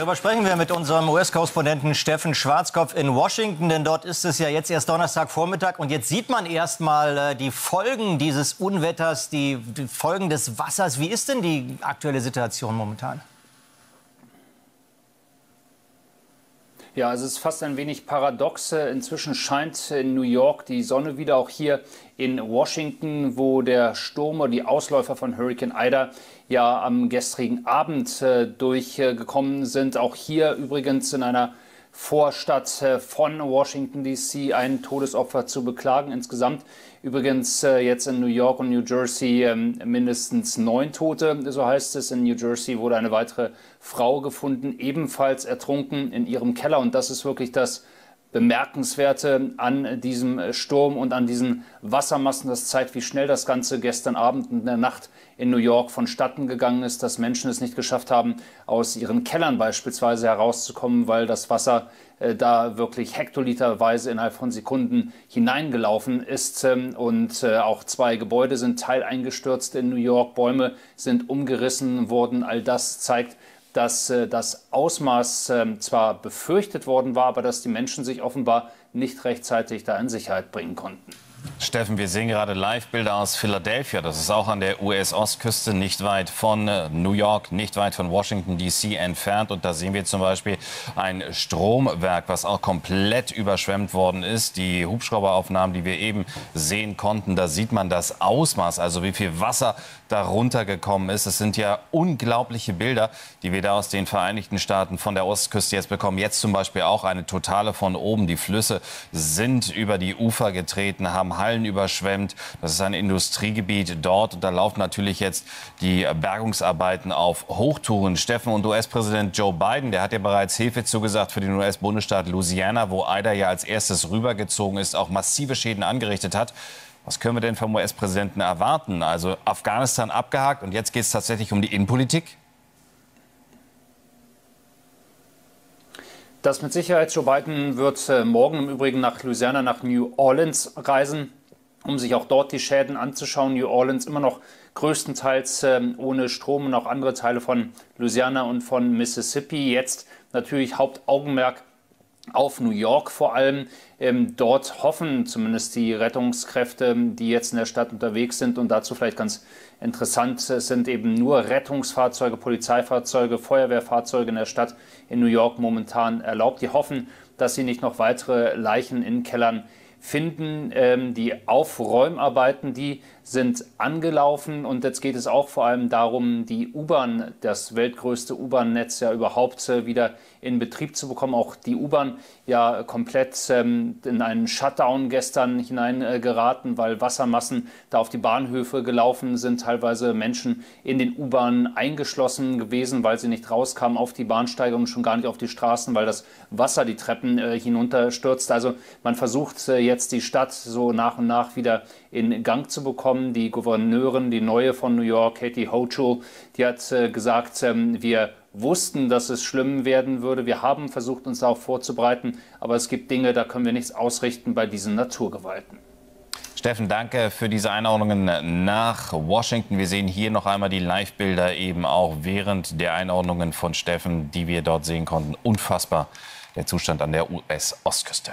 Darüber sprechen wir mit unserem US-Korrespondenten Steffen Schwarzkopf in Washington, denn dort ist es ja jetzt erst Donnerstagvormittag und jetzt sieht man erst mal äh, die Folgen dieses Unwetters, die, die Folgen des Wassers. Wie ist denn die aktuelle Situation momentan? Ja, also es ist fast ein wenig paradox. Inzwischen scheint in New York die Sonne wieder, auch hier in Washington, wo der Sturm oder die Ausläufer von Hurricane Ida ja am gestrigen Abend äh, durchgekommen sind. Auch hier übrigens in einer Vorstadt äh, von Washington DC ein Todesopfer zu beklagen. Insgesamt übrigens äh, jetzt in New York und New Jersey ähm, mindestens neun Tote, so heißt es. In New Jersey wurde eine weitere Frau gefunden, ebenfalls ertrunken in ihrem Keller. Und das ist wirklich das Bemerkenswerte an diesem Sturm und an diesen Wassermassen. Das zeigt, wie schnell das Ganze gestern Abend und in der Nacht in New York vonstatten gegangen ist, dass Menschen es nicht geschafft haben, aus ihren Kellern beispielsweise herauszukommen, weil das Wasser äh, da wirklich hektoliterweise innerhalb von Sekunden hineingelaufen ist. Ähm, und äh, auch zwei Gebäude sind teileingestürzt in New York, Bäume sind umgerissen worden. All das zeigt, dass äh, das Ausmaß äh, zwar befürchtet worden war, aber dass die Menschen sich offenbar nicht rechtzeitig da in Sicherheit bringen konnten. Steffen, wir sehen gerade Live-Bilder aus Philadelphia. Das ist auch an der US-Ostküste, nicht weit von äh, New York, nicht weit von Washington, D.C. entfernt. Und da sehen wir zum Beispiel ein Stromwerk, was auch komplett überschwemmt worden ist. Die Hubschrauberaufnahmen, die wir eben sehen konnten, da sieht man das Ausmaß, also wie viel Wasser darunter gekommen ist. Es sind ja unglaubliche Bilder, die wir da aus den Vereinigten Staaten von der Ostküste jetzt bekommen. Jetzt zum Beispiel auch eine totale von oben. Die Flüsse sind über die Ufer getreten, haben Hallen überschwemmt. Das ist ein Industriegebiet dort. Und da laufen natürlich jetzt die Bergungsarbeiten auf Hochtouren. Steffen und US-Präsident Joe Biden, der hat ja bereits Hilfe zugesagt für den US-Bundesstaat Louisiana, wo Ida ja als erstes rübergezogen ist, auch massive Schäden angerichtet hat. Was können wir denn vom US-Präsidenten erwarten? Also Afghanistan abgehakt und jetzt geht es tatsächlich um die Innenpolitik? Das mit Sicherheit. Joe Biden wird äh, morgen im Übrigen nach Louisiana, nach New Orleans reisen, um sich auch dort die Schäden anzuschauen. New Orleans immer noch größtenteils ähm, ohne Strom und auch andere Teile von Louisiana und von Mississippi. Jetzt natürlich Hauptaugenmerk auf New York vor allem. Ähm, dort hoffen zumindest die Rettungskräfte, die jetzt in der Stadt unterwegs sind und dazu vielleicht ganz interessant sind eben nur Rettungsfahrzeuge, Polizeifahrzeuge, Feuerwehrfahrzeuge in der Stadt in New York momentan erlaubt. Die hoffen, dass sie nicht noch weitere Leichen in Kellern finden. Ähm, die Aufräumarbeiten, die sind angelaufen und jetzt geht es auch vor allem darum, die U-Bahn, das weltgrößte U-Bahn-Netz ja überhaupt äh, wieder in Betrieb zu bekommen. Auch die U-Bahn ja komplett ähm, in einen Shutdown gestern hineingeraten, äh, weil Wassermassen da auf die Bahnhöfe gelaufen sind, teilweise Menschen in den U-Bahnen eingeschlossen gewesen, weil sie nicht rauskamen auf die Bahnsteige und schon gar nicht auf die Straßen, weil das Wasser die Treppen äh, hinunterstürzt. Also man versucht äh, jetzt die Stadt so nach und nach wieder in Gang zu bekommen. Die Gouverneurin, die neue von New York, Katie Hochul, die hat äh, gesagt, ähm, wir wussten, dass es schlimm werden würde. Wir haben versucht, uns darauf vorzubereiten, aber es gibt Dinge, da können wir nichts ausrichten bei diesen Naturgewalten. Steffen, danke für diese Einordnungen nach Washington. Wir sehen hier noch einmal die Live-Bilder eben auch während der Einordnungen von Steffen, die wir dort sehen konnten. Unfassbar der Zustand an der US-Ostküste.